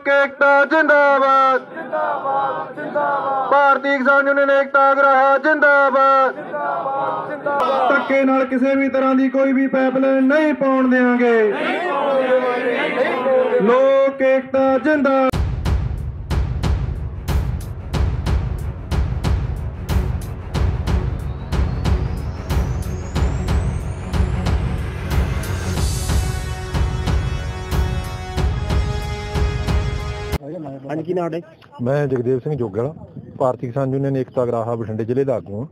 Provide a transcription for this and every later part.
ਲੋਕ ਏਕਤਾ, ਜਿੰਦਾਬਾਦ। ਜਿੰਦਾਬਾਦ ਜਿੰਦਾਬਾਦ ਭਾਰਤੀ ਕਿਸਾਨ ਯੂਨੀਅਨ ਏਕਤਾ ਗ੍ਰਾਹਾ, ਜਿੰਦਾਬਾਦ। ਜਿੰਦਾਬਾਦ ਜਿੰਦਾਬਾਦ ਧੱਕੇ ਨਾਲ ਕਿਸੇ ਵੀ ਤਰ੍ਹਾਂ ਦੀ ਕੋਈ ਵੀ ਪਾਈਪਲਾਈਨ ਨਹੀਂ ਪਾਉਣ ਦੇਵਾਂਗੇ ਲੋਕ ਏਕਤਾ, ਜਿੰਦਾਬਾਦ। ਹਾਂਜੀ ਕੀ ਨਾਮ ਹੈ ਮੈਂ ਜਗਦੇਵ ਸਿੰਘ ਜੋਗਲ ਭਾਰਤੀ ਕਿਸਾਨ ਯੂਨੀਅਨ ਏਕਤਾ ਗਰਾਹਾ ਬਠਿੰਡੇ ਜ਼ਿਲ੍ਹੇ ਦਾ ਆਗੂ ਹਾਂ।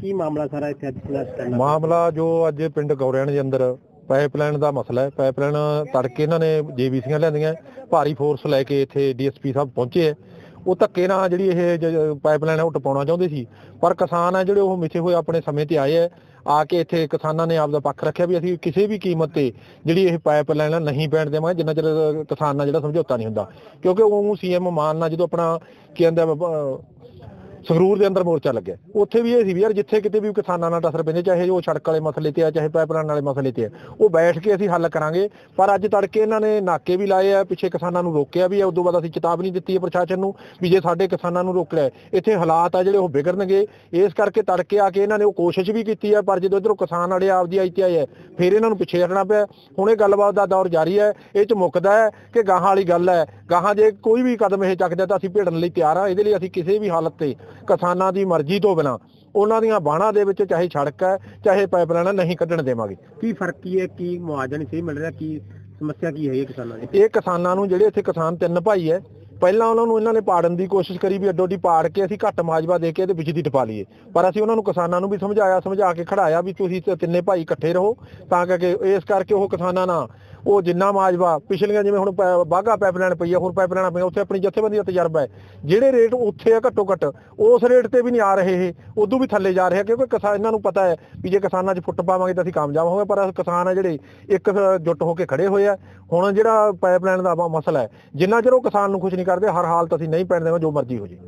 ਕੀ ਮਾਮਲਾ ਸਾਰਾ ਇੱਥੇ ਅੱਜ ਸੰਘਰਸ਼ ਕਰਨਾ? ਮਾਮਲਾ ਜੋ ਅੱਜ ਪਿੰਡ ਗੌਰਿਆਣ ਦੇ ਅੰਦਰ ਪਾਈਪਲਾਈਨ ਦਾ ਮਸਲਾ ਹੈ। ਪਾਈਪਲਾਈਨ ਤੜਕੇ ਇਹਨਾਂ ਨੇ ਜੀਬੀਸੀਆਂ ਲਿਆਂਦੀਆਂ ਭਾਰੀ ਫੋਰਸ ਲੈ ਕੇ ਇੱਥੇ ਡੀਐਸਪੀ ਸਾਹਿਬ ਪਹੁੰਚੇ ਹੈ। ਉਹ ਧੱਕੇ ਨਾਲ ਜਿਹੜੀ ਇਹ ਪਾਈਪਲਾਈਨ ਹੈ ਉਹ ਟਪਾਉਣਾ ਚਾਹੁੰਦੇ ਸੀ। ਪਰ ਕਿਸਾਨ ਆ ਜਿਹੜੇ ਉਹ ਮਿੱਥੇ ਹੋਏ ਆਪਣੇ ਸਮੇਂ ਤੇ ਆਏ ਹੈ ਆ ਕੇ ਇੱਥੇ ਕਿਸਾਨਾਂ ਨੇ ਆਪ ਦਾ ਪੱਖ ਰੱਖਿਆ ਵੀ ਅਸੀਂ ਕਿਸੇ ਵੀ ਕੀਮਤ ਤੇ ਜਿਹੜੀ ਇਹ ਪਾਈਪਲਾਈਨ ਨਹੀਂ ਪੈਣ ਦੇਵਾਂਗੇ, ਜਿੰਨਾ ਚਿਰ ਕਿਸਾਨ ਨਾਲ ਜਿਹੜਾ ਸਮਝੌਤਾ ਨਹੀਂ ਹੁੰਦਾ। ਕਿਉਂਕਿ ਉਹ ਸੀਐਮ ਮਾਨ ਨਾਲ ਜਦੋਂ ਆਪਣਾ ਕੀ ਕਹਿੰਦਾ ਸੰਗਰੂਰ ਦੇ ਅੰਦਰ ਮੋਰਚਾ ਲੱਗਿਆ। ਉੱਥੇ ਵੀ ਇਹ ਸੀ ਵੀ ਯਾਰ ਜਿੱਥੇ ਕਿਤੇ ਵੀ ਕਿਸਾਨਾਂ ਨਾਲ ਟਸਰ ਪੈਂਦੇ, ਚਾਹੇ ਉਹ ਸੜਕ ਵਾਲੇ ਮਸਲੇ ਤੇ ਆ, ਚਾਹੇ ਪਾਈਪਲਾਈਨ ਵਾਲੇ ਮਸਲੇ ਤੇ ਆ, ਉਹ ਬੈਠ ਕੇ ਅਸੀਂ ਹੱਲ ਕਰਾਂਗੇ। ਪਰ ਅੱਜ ਤੜਕੇ ਇਹਨਾਂ ਨੇ ਨਾਕੇ ਵੀ ਲਾਏ ਆ, ਪਿੱਛੇ ਕਿਸਾਨਾਂ ਨੂੰ ਰੋਕਿਆ ਵੀ ਆ, ਉਦੋਂ ਬਾਅਦ ਅਸੀਂ ਚੇਤਾਵਨੀ ਦਿੱਤੀ ਹੈ ਪ੍ਰਸ਼ਾਸਨ ਨੂੰ ਵੀ ਜੇ ਸਾਡੇ ਕਿਸਾਨਾਂ ਨੂੰ ਰੋਕ ਲਿਆ, ਇੱਥੇ ਹਾਲਾਤ ਆ ਜਿਹੜੇ ਉਹ ਵਿਗੜਨਗੇ। ਇਸ ਕਰਕੇ ਤੜਕੇ ਆ ਕੇ ਇਹਨਾਂ ਨੇ ਉਹ ਕੋਸ਼ਿਸ਼ ਵੀ ਕੀਤੀ ਹੈ ਪਰ ਜਦੋਂ ਇਧਰੋਂ ਕਿਸਾਨ ਵਾਲੇ ਆਪਦੀ ਆਈ ਤੇ ਆਏ ਆ, ਫਿਰ ਇਹਨਾਂ ਨੂੰ ਪਿੱਛੇ ਹਟਣਾ ਪਿਆ। ਹੁਣ ਇਹ ਗੱਲਬਾਤ ਦਾ ਦੌਰ ਜਾਰੀ ਹੈ ਇਹ ਚ ਮੁੱਕਦਾ ਹੈ ਕਿ ਗਾਹਾਂ ਵਾਲੀ ਗੱਲ ਹੈ। ਗਾਹਾਂ ਜੇ ਕੋਈ ਵੀ ਕਦਮ ਇਹ ਚੱਕਦਾ ਤਾਂ ਅਸੀਂ ਭੇੜਨ ਲਈ ਤਿਆਰ ਆ, ਇਹਦੇ ਲਈ ਅਸੀਂ ਕਿਸੇ ਵੀ ਹਾਲਤ ਤੇ ਕਿਸਾਨਾਂ ਦੀ ਮਰਜ਼ੀ ਤੋਂ ਬਿਨਾ ਉਹਨਾਂ ਦੀਆਂ ਬਾਹਾਂ ਦੇ ਵਿੱਚ ਚਾਹੇ ਸੜਕ ਹੈ ਚਾਹੇ ਪਾਈਪਲਾਈਨ ਨਹੀਂ ਕੱਢਣ ਦੇਵਾਂਗੇ। ਕੀ ਫ਼ਰਕ ਕੀ ਹੈ? ਕੀ ਮੁਆਵਜ਼ਾ ਨਹੀਂ ਸਹੀ ਮਿਲ ਰਿਹਾ? ਕੀ ਸਮੱਸਿਆ ਕੀ ਹੈ ਕਿਸਾਨਾਂ ਦੀ? ਇਹ ਕਿਸਾਨਾਂ ਨੂੰ ਜਿਹੜੇ ਇੱਥੇ ਕਿਸਾਨ ਤਿੰਨ ਭਾਈ ਹੈ ਪਹਿਲਾਂ ਉਹਨਾਂ ਨੂੰ ਇਹਨਾਂ ਨੇ ਪਾੜਨ ਦੀ ਕੋਸ਼ਿਸ਼ ਕਰੀ ਵੀ ਅੱਡੋ ਅੱਡੀ ਪਾੜ ਕੇ ਅਸੀਂ ਘੱਟ ਮਾਜਵਾ ਦੇ ਕੇ ਇਹਦੇ ਵਿੱਚ ਟਪਾ ਲਈਏ। ਪਰ ਅਸੀਂ ਉਹਨਾਂ ਨੂੰ ਕਿਸਾਨਾਂ ਨੂੰ ਵੀ ਸਮਝਾਇਆ, ਸਮਝਾ ਕੇ ਖੜਾਇਆ ਵੀ ਤੁਸੀਂ ਤਿੰਨੇ ਭਾਈ ਇਕੱਠੇ ਰਹੋ ਤਾਂ ਕਰਕੇ ਇਸ ਕਰਕੇ ਉਹ ਕਿਸਾਨਾਂ ਨਾਲ ਉਹ ਜਿੰਨਾ ਮਾਜਵਾ ਪਿਛਲੀਆਂ ਜਿਵੇਂ ਹੁਣ ਪੈ- ਬਾਘਾ ਪਾਈਪਲਾਈਨ ਪਈ ਆ ਹੋਰ ਪਾਈਪਲਾਈਨ ਪਈਆਂ ਉੱਥੇ ਆਪਣੀ ਜਥੇਬੰਦੀ ਦਾ ਤਜਰਬਾ ਹੈ। ਜਿਹੜੇ ਰੇਟ ਉੱਥੇ ਆ ਘੱਟੋ ਘੱਟ, ਉਸ ਰੇਟ ਤੇ ਵੀ ਨਹੀਂ ਆ ਰਹੇ ਇਹ, ਉਦੋਂ ਵੀ ਥੱਲੇ ਜਾ ਰਹੇ ਆ, ਕਿਉਂਕਿ ਕਿਸਾਨ ਇਹਨਾਂ ਨੂੰ ਪਤਾ ਹੈ ਵੀ ਜੇ ਕਿਸਾਨਾਂ 'ਚ ਫੁੱਟ ਪਾਵਾਂਗੇ ਤਾਂ ਅਸੀਂ ਕਾਮਯਾਬ ਹੋਵਾਂਗੇ, ਪਰ ਕਿਸਾਨ ਆ ਜਿਹੜੇ ਇੱਕ ਜੁੱਟ ਹੋ ਕੇ ਖੜੇ ਹੋਏ ਆ। ਹੁਣ ਜਿਹੜਾ ਪਾਈਪਲਾਈਨ ਦਾ ਮਸਲਾ ਹੈ, ਜਿੰਨਾ ਚਿਰ ਉਹ ਕਿਸਾਨ ਨੂੰ ਖੁਸ਼ ਨਹੀਂ ਕਰਦੇ ਹਰ ਹਾਲਤ ਅਸੀਂ ਨਹੀਂ ਪੈਣ ਦੇਵਾਂਗੇ ਜੋ ਮਰਜ਼ੀ ਹੋ ਜੇ।